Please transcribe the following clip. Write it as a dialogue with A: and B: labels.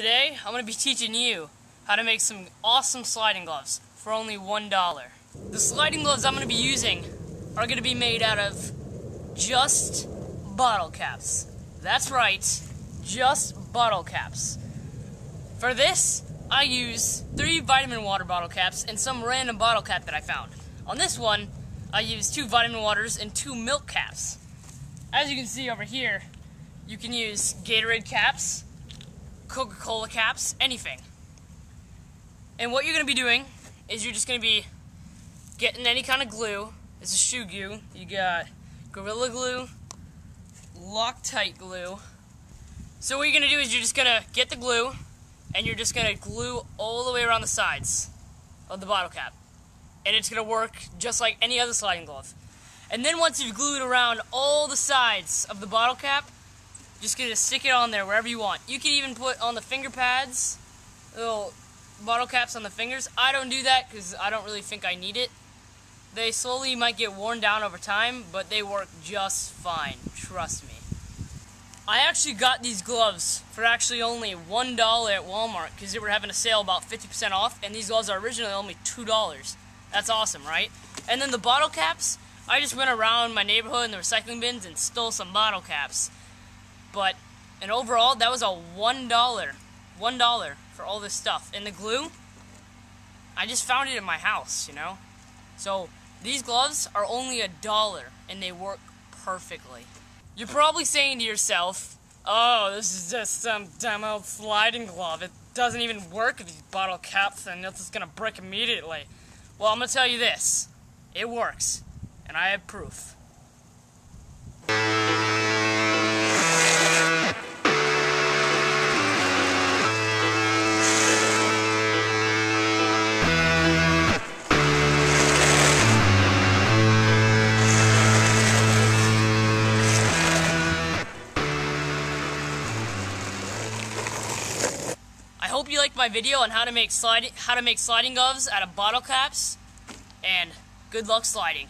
A: Today, I'm going to be teaching you how to make some awesome sliding gloves for only $1. The sliding gloves I'm going to be using are going to be made out of just bottle caps. That's right, just bottle caps. For this, I use three vitamin water bottle caps and some random bottle cap that I found. On this one, I use two vitamin waters and two milk caps. As you can see over here, you can use Gatorade caps, Coca-Cola caps, anything. And what you're going to be doing is you're just going to be getting any kind of glue. This is shoe glue. You got Gorilla Glue, Loctite glue. So what you're going to do is you're just going to get the glue and you're just going to glue all the way around the sides of the bottle cap. And it's going to work just like any other sliding glove. And then once you've glued around all the sides of the bottle cap, just gonna stick it on there wherever you want. You can even put on the finger pads, little bottle caps on the fingers. I don't do that because I don't really think I need it. They slowly might get worn down over time, but they work just fine. Trust me. I actually got these gloves for actually only $1 at Walmart because they were having a sale about 50% off, and these gloves are originally only $2. That's awesome, right? And then the bottle caps, I just went around my neighborhood in the recycling bins and stole some bottle caps. But, and overall, that was a $1. $1 for all this stuff. And the glue, I just found it in my house, you know? So, these gloves are only a dollar, and they work perfectly. You're probably saying to yourself, oh, this is just some dumb old sliding glove. It doesn't even work with these bottle caps, and it's just gonna break immediately. Well, I'm gonna tell you this. It works, and I have proof. Hope you liked my video on how to make sliding how to make sliding gloves out of bottle caps and good luck sliding.